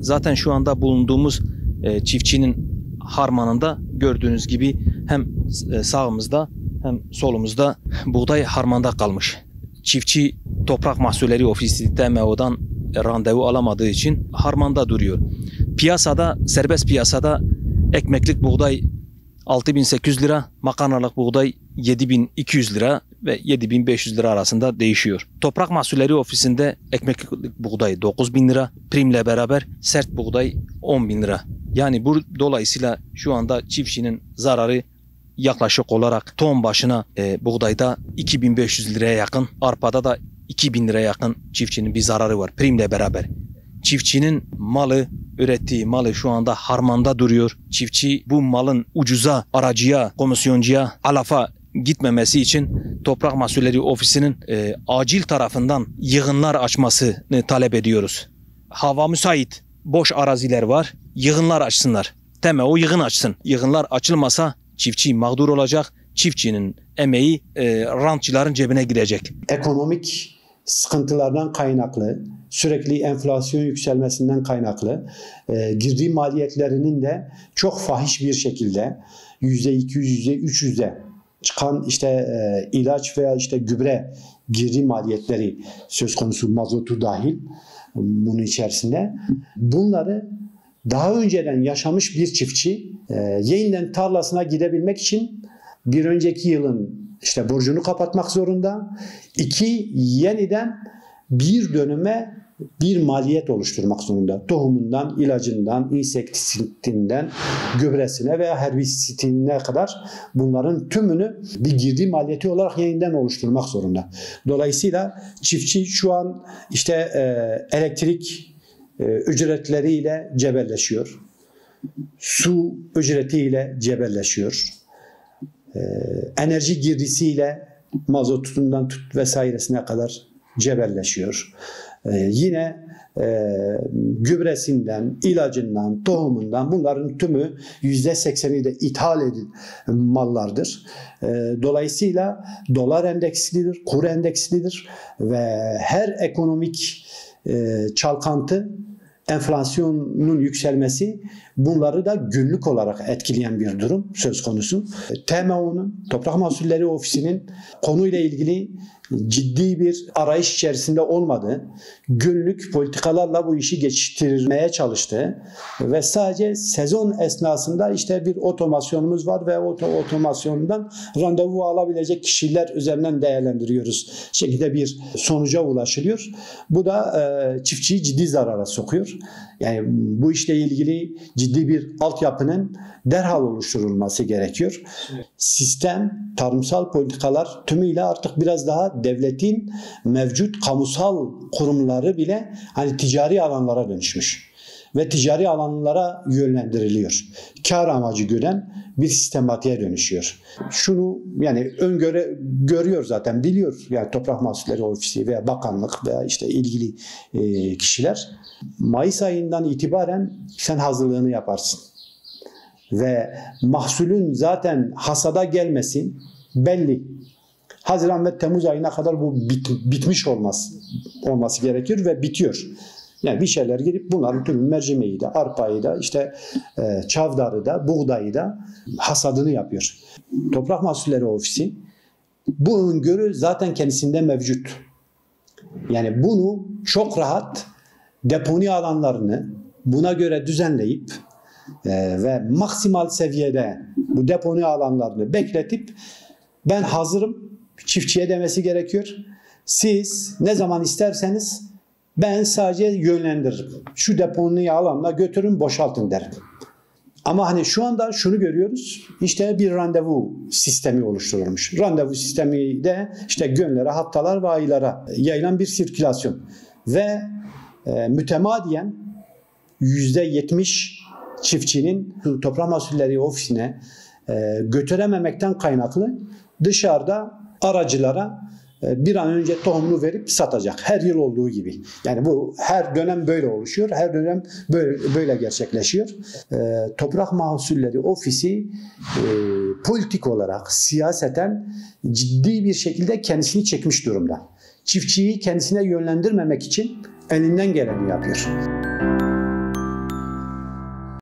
Zaten şu anda bulunduğumuz e, çiftçinin harmanında gördüğünüz gibi hem e, sağımızda hem solumuzda buğday harmanda kalmış. Çiftçi Toprak Mahsulleri Ofisi TMO'dan randevu alamadığı için harmanda duruyor. Piyasada, serbest piyasada ekmeklik buğday 6800 lira, makarnalık buğday 7200 lira ve 7500 lira arasında değişiyor. Toprak Mahsulleri Ofisi'nde ekmeklik buğday 9000 lira, primle beraber sert buğday 10 bin lira. Yani bu dolayısıyla şu anda çiftçinin zararı yaklaşık olarak ton başına e, buğdayda 2500 liraya yakın, arpada da 2000 liraya yakın çiftçinin bir zararı var primle beraber. Çiftçinin malı, ürettiği malı şu anda harmanda duruyor. Çiftçi bu malın ucuza, aracıya, komisyoncuya, alafa gitmemesi için Toprak Mahsulleri Ofisi'nin e, acil tarafından yığınlar açmasını talep ediyoruz. Hava müsait, boş araziler var, yığınlar açsınlar. Teme o yığın açsın. Yığınlar açılmasa çiftçi mağdur olacak. Çiftçinin emeği e, rantçıların cebine gidecek. Ekonomik sıkıntılardan kaynaklı, sürekli enflasyon yükselmesinden kaynaklı, e, girdi maliyetlerinin de çok fahiş bir şekilde %200, %300'e çıkan işte e, ilaç veya işte gübre girdi maliyetleri söz konusu mazotu dahil bunun içerisinde. Bunları daha önceden yaşamış bir çiftçi e, yeniden tarlasına gidebilmek için bir önceki yılın işte borcunu kapatmak zorunda. İki, yeniden bir döneme bir maliyet oluşturmak zorunda. Tohumundan, ilacından, insektisitinden, gübresine veya herbisitine kadar bunların tümünü bir girdi maliyeti olarak yeniden oluşturmak zorunda. Dolayısıyla çiftçi şu an işte e, elektrik e, ücretleriyle cebelleşiyor. Su ücretiyle cebelleşiyor. E, enerji girdisiyle mazotundan tut vesairesine kadar cebelleşiyor. Ee, yine e, gübresinden, ilacından, tohumundan bunların tümü yüzde sekseni de ithal edin mallardır. E, dolayısıyla dolar endekslidir, kur endekslidir ve her ekonomik e, çalkantı enflasyonun yükselmesi bunları da günlük olarak etkileyen bir durum söz konusu. TMO'nun, Toprak Mahsulleri Ofisi'nin konuyla ilgili ciddi bir arayış içerisinde olmadı. Günlük politikalarla bu işi geçiştirmeye çalıştı ve sadece sezon esnasında işte bir otomasyonumuz var ve o otomasyondan randevu alabilecek kişiler üzerinden değerlendiriyoruz şekilde bir sonuca ulaşılıyor. Bu da e, çiftçiyi ciddi zarara sokuyor. Yani bu işle ilgili ciddi bir altyapının derhal oluşturulması gerekiyor. Sistem, tarımsal politikalar tümüyle artık biraz daha devletin mevcut kamusal kurumları bile hani ticari alanlara dönüşmüş ve ticari alanlara yönlendiriliyor. Kar amacı gören bir sistematiğe dönüşüyor. Şunu yani öngöre görüyor zaten biliyor yani Toprak Mahsulleri Ofisi veya bakanlık veya işte ilgili e, kişiler Mayıs ayından itibaren sen hazırlığını yaparsın. Ve mahsulün zaten hasada gelmesin belli. Haziran ve Temmuz ayına kadar bu bit, bitmiş olması, olması gerekir ve bitiyor. Yani bir şeyler girip bunların tüm mercimeği de, arpayı da, işte e, çavdarı da, buğdayı da hasadını yapıyor. Toprak Mahsulleri Ofisi bu öngörü zaten kendisinde mevcut. Yani bunu çok rahat deponi alanlarını buna göre düzenleyip e, ve maksimal seviyede bu deponi alanlarını bekletip ben hazırım çiftçiye demesi gerekiyor. Siz ne zaman isterseniz ben sadece yönlendiririm. Şu deponi alanına götürün boşaltın derim. Ama hani şu anda şunu görüyoruz. İşte bir randevu sistemi oluşturulmuş. Randevu sistemi de işte günlere, haftalar ve aylara yayılan bir sirkülasyon. Ve e, mütemadiyen %70 çiftçinin toprak mahsulleri ofisine e, götürememekten kaynaklı dışarıda aracılara e, bir an önce tohumunu verip satacak. Her yıl olduğu gibi. Yani bu her dönem böyle oluşuyor. Her dönem böyle, böyle gerçekleşiyor. E, Toprak Mahsulleri Ofisi e, politik olarak siyaseten ciddi bir şekilde kendisini çekmiş durumda. Çiftçiyi kendisine yönlendirmemek için elinden geleni yapıyor.